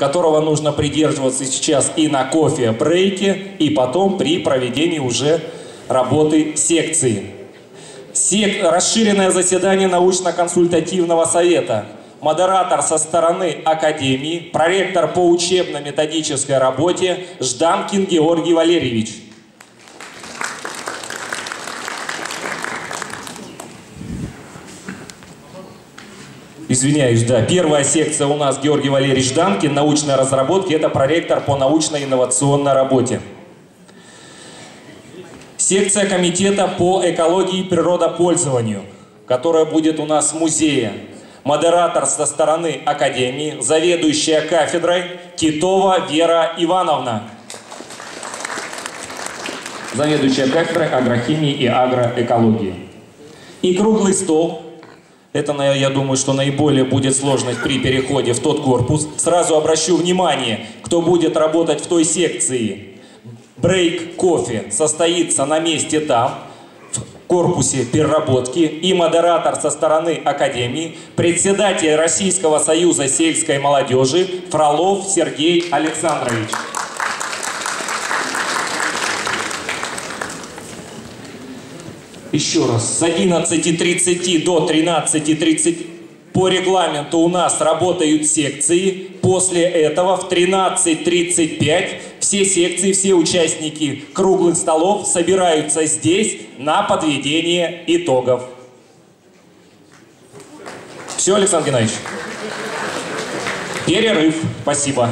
которого нужно придерживаться сейчас и на кофе-брейке, и потом при проведении уже работы секции. Сек... Расширенное заседание научно-консультативного совета. Модератор со стороны Академии, проректор по учебно-методической работе Ждамкин Георгий Валерьевич. Извиняюсь, да. Первая секция у нас Георгий Валерьевич Данкин, научная разработка. Это проректор по научно-инновационной работе. Секция комитета по экологии и природопользованию, которая будет у нас в музее. Модератор со стороны Академии, заведующая кафедрой Титова Вера Ивановна. Заведующая кафедрой агрохимии и агроэкологии. И круглый стол это, я думаю, что наиболее будет сложность при переходе в тот корпус. Сразу обращу внимание, кто будет работать в той секции. Брейк кофе состоится на месте там, в корпусе переработки, и модератор со стороны Академии, председатель Российского союза сельской молодежи Фролов Сергей Александрович. Еще раз, с 11.30 до 13.30 по регламенту у нас работают секции. После этого в 13.35 все секции, все участники круглых столов собираются здесь на подведение итогов. Все, Александр Геннадьевич? Перерыв. Спасибо.